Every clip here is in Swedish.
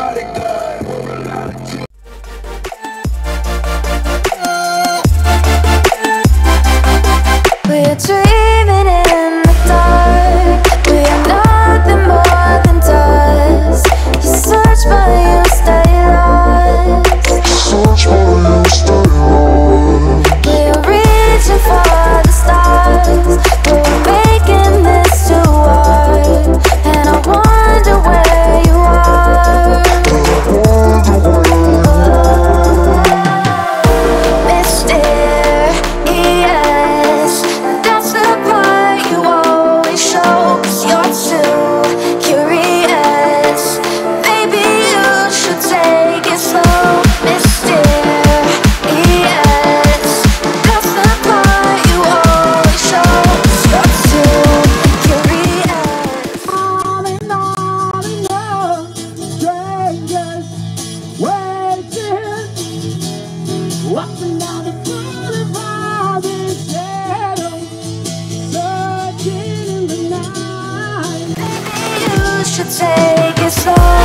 everybody go. Should take it slow.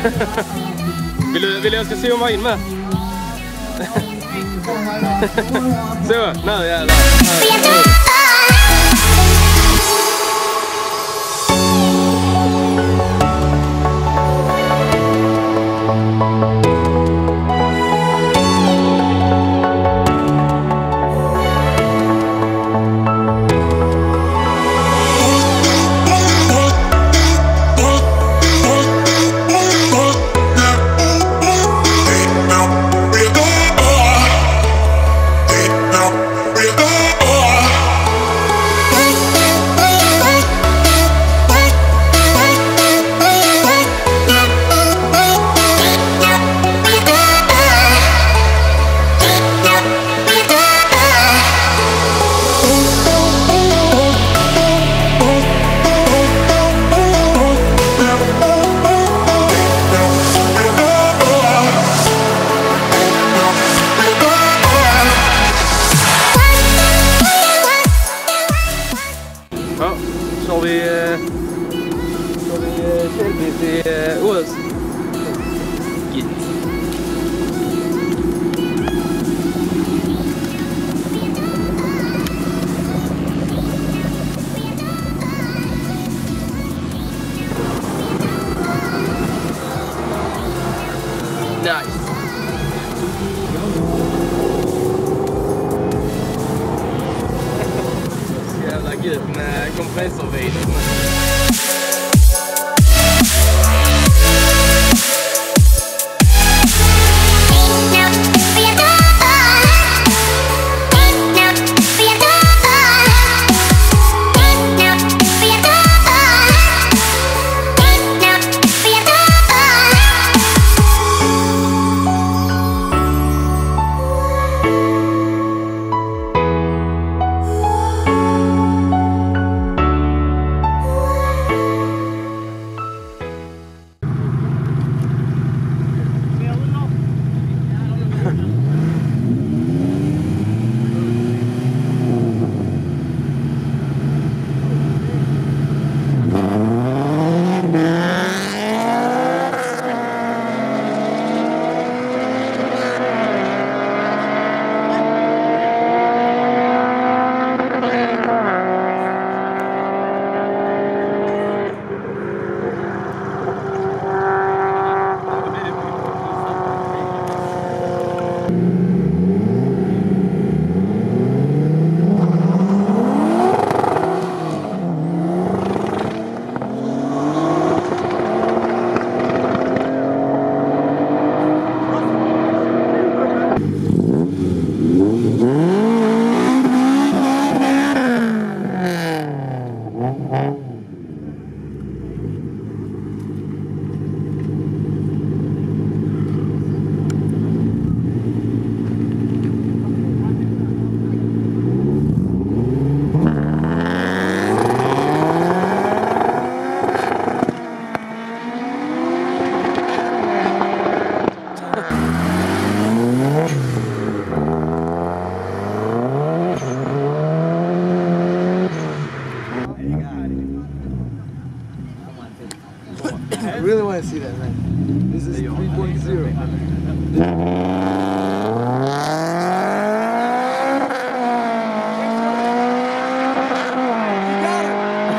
vill, du, vill du jag ska se om han med? Så, nu jävlar.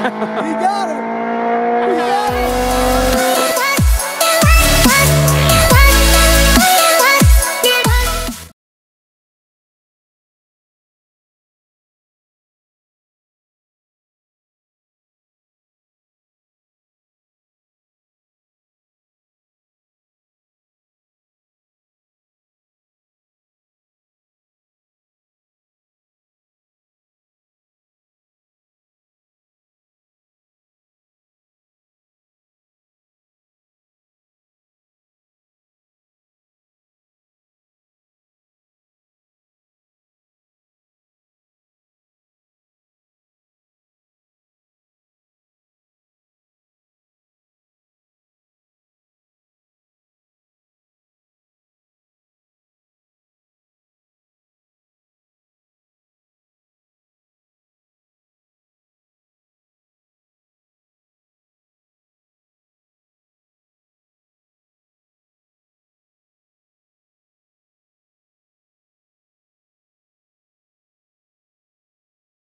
you got her.